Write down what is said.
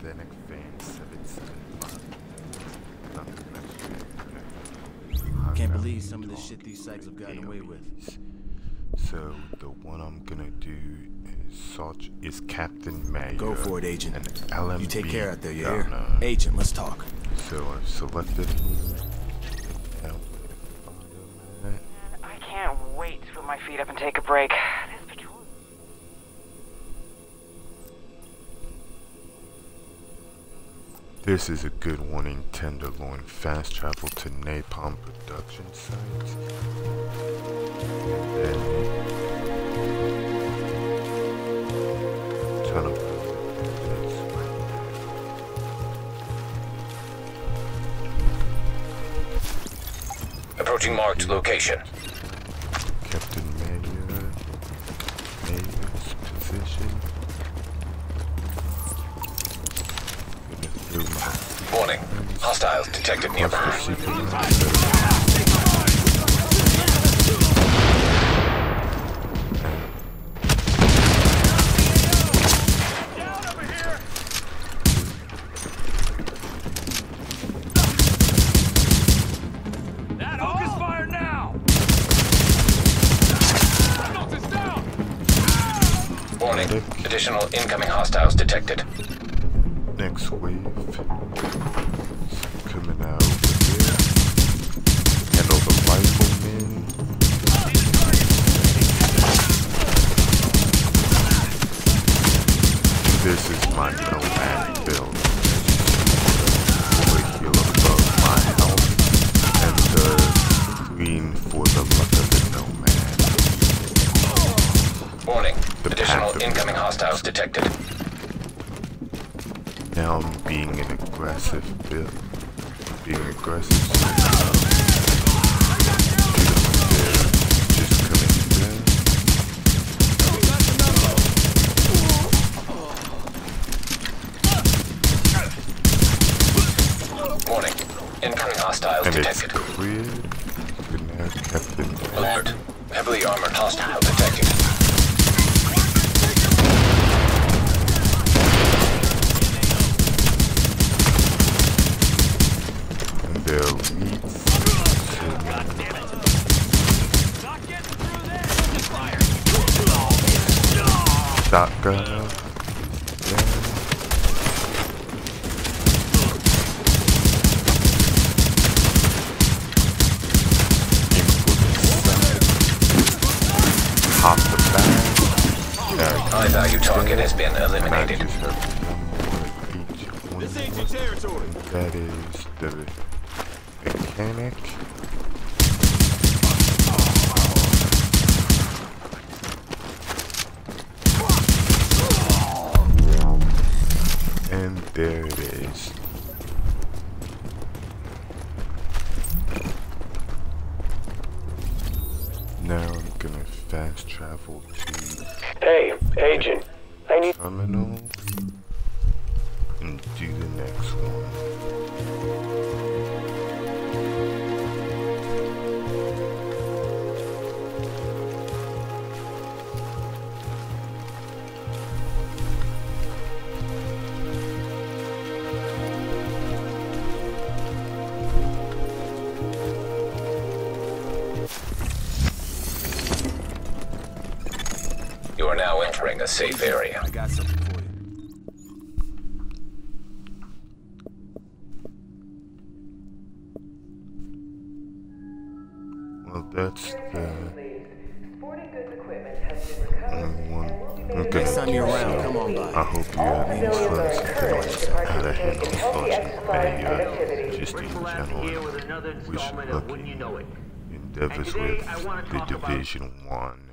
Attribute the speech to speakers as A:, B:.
A: Asthenic Fan 775. Nothing.
B: Can't believe some of the shit these psychs have gotten away with.
A: So the one I'm gonna do is such is Captain Mayor.
B: Go for it, Agent.
A: And LMB
B: You take care out there, you hear?
A: gunner.
B: Agent, let's talk.
A: So I've selected
C: I can't wait to put my feet up and take a break. This
A: is a good warning tenderloin fast travel to napalm production sites. And of
D: Approaching marked location.
A: there. Captain Mayor, Mayor's position. Gonna do my
D: Warning. Hostiles detected
A: What's the
D: nearby.
E: Focus fire now!
D: Warning. Additional incoming hostiles detected.
A: Next wave. This is my nomad build. Over here above my house. And the green for the luck of the nomad.
D: Warning.
A: The
D: Additional incoming hostiles detected.
A: Now I'm being an aggressive build. Being aggressive.
D: Hostiles
A: And it's
D: detected.
A: cleared. Good now, Captain.
D: Alert. Heavily armored hostile detected.
A: And. Shotgun. Hop the bag. There
D: High value target has been eliminated.
A: just have one more each one
E: This ain't your territory.
A: That is the mechanic. And there it is. Now I'm gonna fast travel to
D: Hey, agent. I need.
A: terminal
D: You are now entering a safe area.
B: I got something for you.
A: Well, that's the
C: Sporting goods equipment has been recovered.
A: only one I'm
B: Next time you're around,
A: so
B: come on by.
A: I hope you have any slugs and uh, like how to handle slugs mayor, just in general. Wish you lucky endeavors with the Division 1